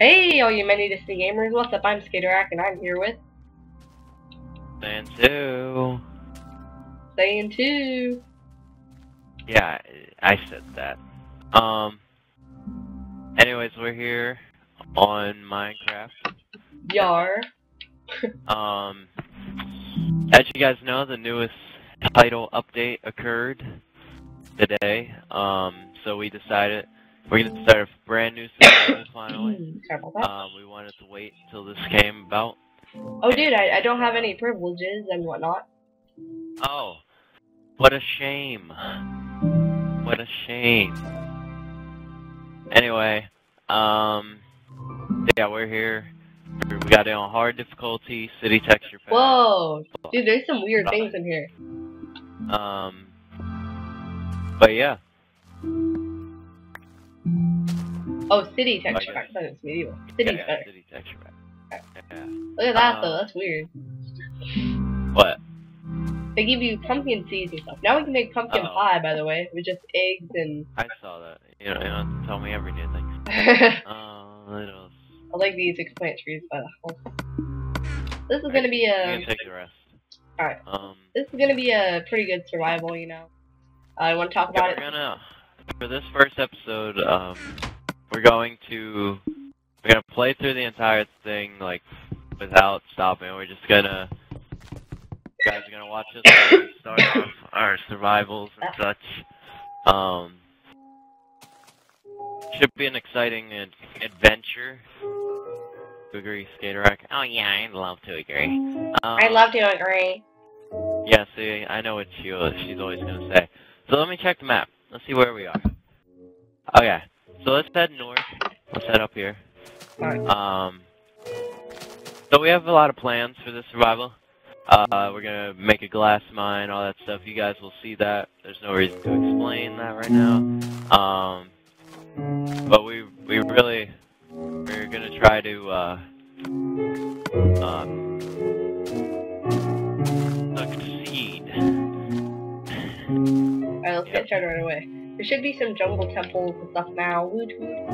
Hey, all you many Distant Gamerz, what's up? I'm Skaterak, and I'm here with And two. Saying Two. Yeah, I said that. Um. Anyways, we're here on Minecraft. Yar. Um. As you guys know, the newest title update occurred today. Um. So we decided we're gonna start a brand new season finally. Sorry about that. Um. We wanted to wait until this came about. oh, dude, I, I don't have any privileges and whatnot. Oh. What a shame. What a shame. Anyway, um, yeah, we're here. We got it on hard difficulty, city texture pack. Whoa! Dude, there's some weird things in here. Um, but yeah, Oh, city texture pack. That is medieval. City's yeah, better. city texture pack. Yeah. Look at that, Uh, though. That's weird. What? They give you pumpkin seeds and stuff. Now we can make pumpkin Uh-oh. pie, by the way, with just eggs and. I saw that. You know, you don't tell me every new thing. I Uh, what else? like these plant trees by the house. This is gonna be You a. can take the rest. Alright. Um, This is gonna be a pretty good survival, you know. I want to talk Yeah, about we're it. gonna for this first episode, um, we're going to we're gonna play through the entire thing like without stopping. We're just gonna you guys are gonna watch us start off our survivals and such. Um, should be an exciting ad- adventure. To agree, Skaterak? Oh yeah, I'd love to agree. Um, I love to agree. yeah, see, I know what she was, she's always gonna say. So let me check the map. Let's see where we are. Okay, so let's head north. Let's head up here. Alright. Um, so we have a lot of plans for this survival. Uh, we're gonna make a glass mine, all that stuff. You guys will see that. There's no reason to explain that right now. Um, but we we really we're gonna try to uh, um, succeed. Alright, let's get started right away. There should be some jungle temples and stuff now. Woot woot.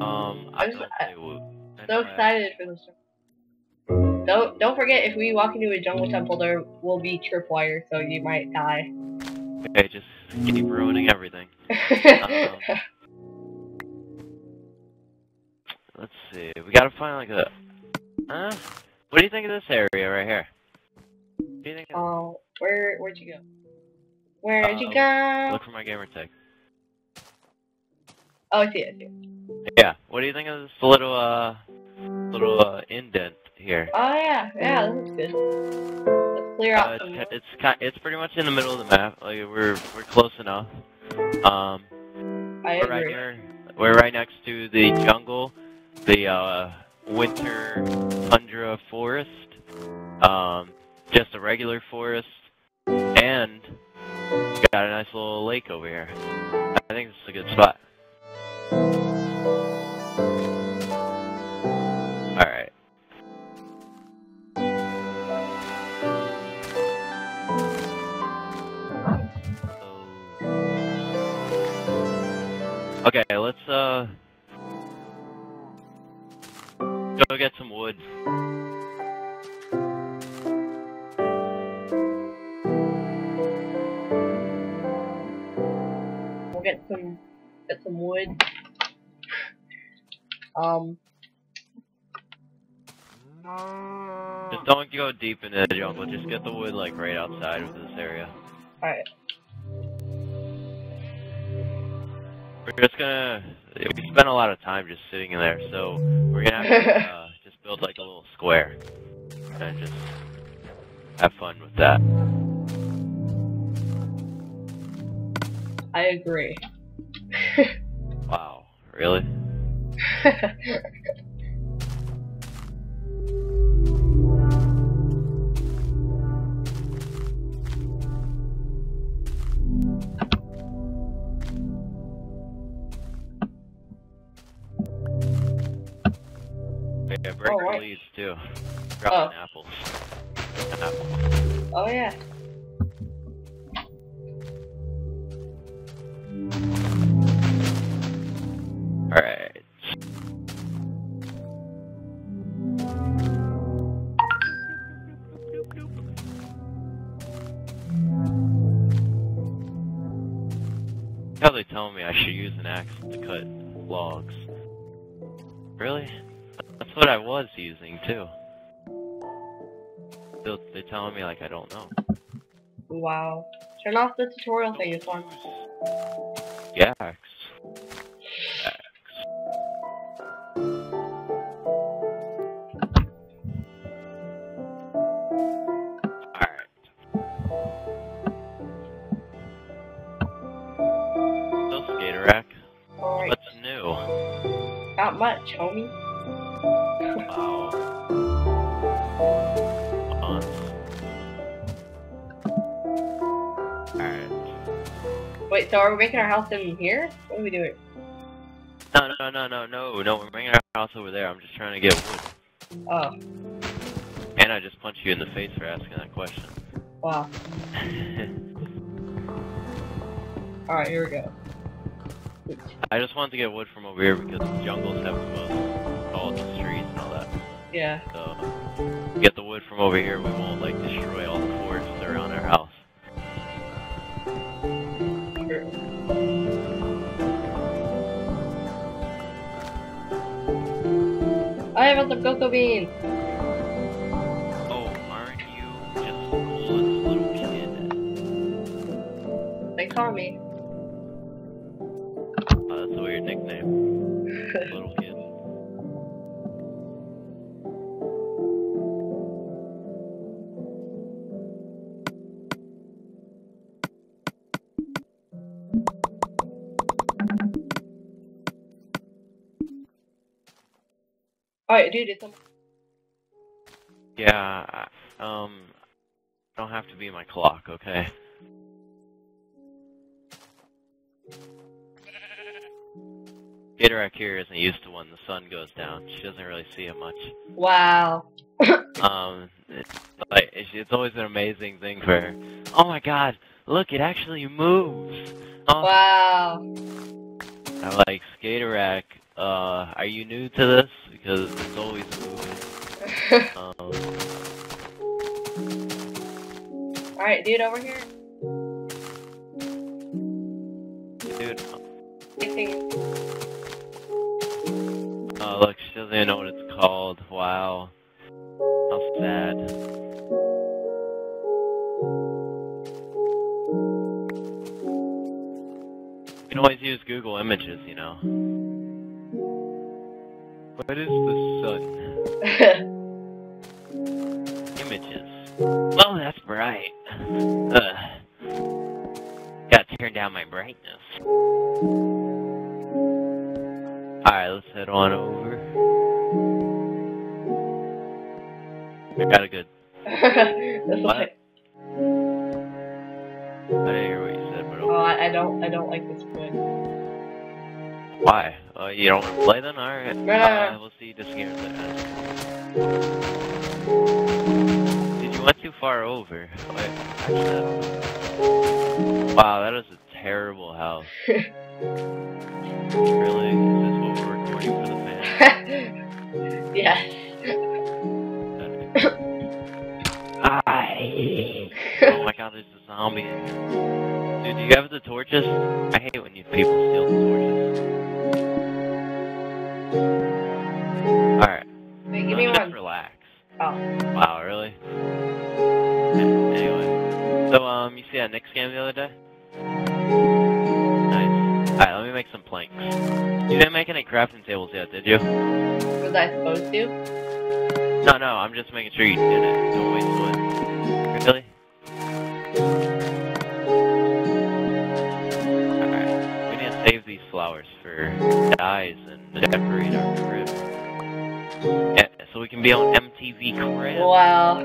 Um, I I'm don't so- So excited for this. Don't don't forget if we walk into a jungle temple, there will be tripwire, so you might die. Okay, just keep ruining everything. Um, Let's see. We gotta find like a. Huh? What do you think of this area right here? What do you think? Of... oh, where where'd you go? Where'd you Uh, go? Look for my gamer tag. Oh, I see it. Yeah. What do you think of this little uh, little uh indent here? Oh yeah, yeah, this is good. Let's clear Uh, out it's it's ki- it's pretty much in the middle of the map. Like we're we're close enough. Um, I we're right here. We're right next to the jungle, the uh winter tundra forest. Um, just a regular forest, and got a nice little lake over here. I think this is a good spot. Get some wood. Um, Just don't go deep into the jungle. Just get the wood like right outside of this area. alright. We're just gonna we spent a lot of time just sitting in there, so we're gonna have to uh, just build like a little square and just have fun with that. I agree. Wow, really? Yeah, break Oh, right. leaves too. Oh. Dropping apples. An apple. oh yeah. Telling me I should use an axe to cut logs. Really? That's what I was using too. They're, they're telling me like I don't know. Wow. Turn off the tutorial thing, it's on. Yeah. Axe. Not much, homie. Wow. Months. Alright. Wait, so are we making our house in here? What are we doing? No, no, no, no, no, no, we're bringing our house over there. I'm just trying to get wood. Oh, And I just punched you in the face for asking that question. wow. Alright, here we go. I just wanted to get wood from over here because the jungles have the most tallest trees and all that. Yeah. So, get the wood from over here, we won't, like, destroy all the forests around our house. I have some cocoa beans. Alright, dude, it's Yeah, I- um, don't have to be my clock, okay? Gator here isn't used to when the sun goes down. She doesn't really see it much. wow. Um, it's, like, it's, always an amazing thing for her. Oh my god, look, it actually moves! Oh, Wow. I'm like, Skaterak, uh, are you new to this? Because it's always moving. Um, Alright, dude, over here. What is the sun? Images. Oh, that's bright. Ugh. Gotta turn down my brightness. You don't want to play then? Alright. No, Uh, we'll see you just here a. Dude, you went too far over. Wait, actually, Wow, that is a terrible house. Really? Is this what we're recording for the fans? yes. Oh my god, there's a zombie in here. Dude, do you have the torches? I hate when you people steal the torches. Give me one. just relax. Oh. Wow, really? Anyway. So, um, you see that Nick scam the other day? Nice. Alright, let me make some planks. You didn't make any crafting tables yet, did you? Was I supposed to? No, no, I'm just making sure you did it. Don't waste wood. Really? Alright, we need to save these flowers for dyes and decorate our can be on MTV Crib. Wow.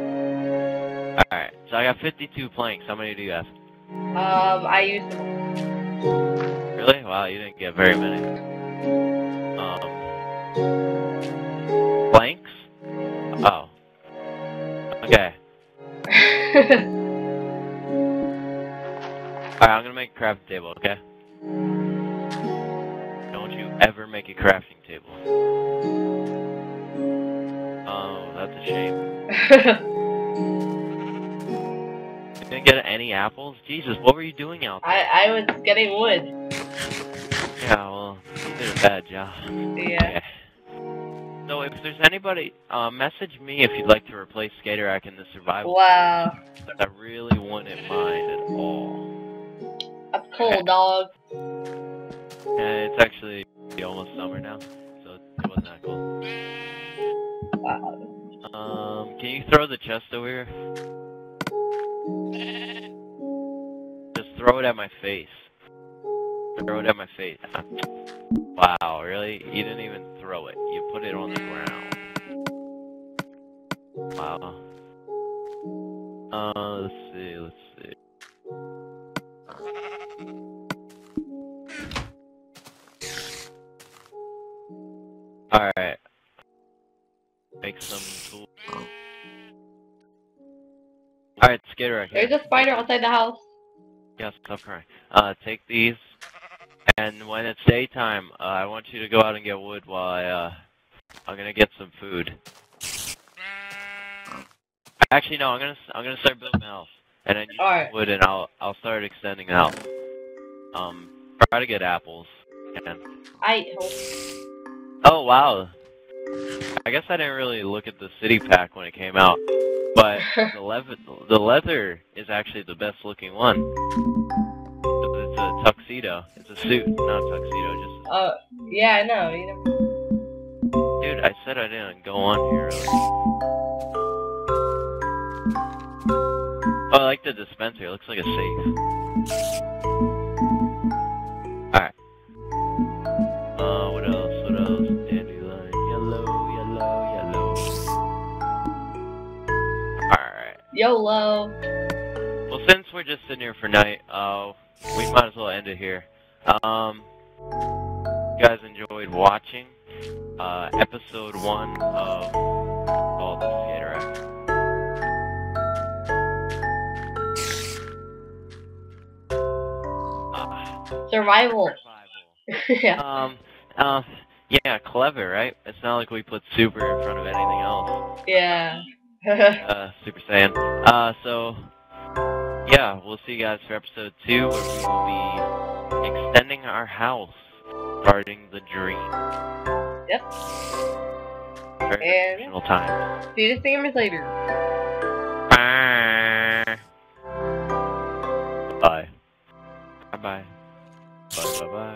Alright, so I got 52 planks. How many do you have? Um, I used. Really? Wow, you didn't get very many. Um, planks? Oh. Okay. Alright, I'm gonna make a crafting table, okay? Don't you ever make a crafting You didn't get any apples? Jesus, what were you doing out there? I I was getting wood. Yeah, well, you did a bad job. Yeah. So if there's anybody, uh, message me if you'd like to replace Skaterak in the survival. Wow. I really wouldn't mind at all. That's cool, dog. Yeah, it's actually almost summer now, so it wasn't that cold. Wow. Um, can you throw the chest over here? Just throw it at my face. Throw it at my face. Wow, really? You didn't even throw it. You put it on the ground. Wow. Uh, let's see, let's see. Alright. Make some tools. Alright, Skitter, right. There's a spider outside the house. Yes, stop crying. Uh, take these, and when it's daytime, uh, I want you to go out and get wood while I, uh, I'm gonna get some food. Actually, no, I'm gonna, I'm gonna start building a house, and then you Alright. wood, and I'll, I'll start extending the house. Um, try to get apples. And, I hope. oh wow. I guess I didn't really look at the city pack when it came out, but the leather, the leather is actually the best looking one. It's a tuxedo. It's a suit, not a tuxedo. Just Uh, yeah, I know. You know. dude, I said I didn't go on here. Earlier. Oh, I like the dispenser. It looks like a safe. YOLO. Well, since we're just sitting here for night, uh, we might as well end it here. Um, you guys enjoyed watching, uh, episode one of All the Skater Act. Survival. survival. yeah. Um, uh, yeah, clever, right? It's not like we put super in front of anything else. Yeah. uh, Super Saiyan. Uh, so, yeah, we'll see you guys for episode two, where we will be extending our house, starting the dream. Yep. Very And- emotional times. See you gamers later. Bye. Bye. Bye. Bye. Bye. Bye.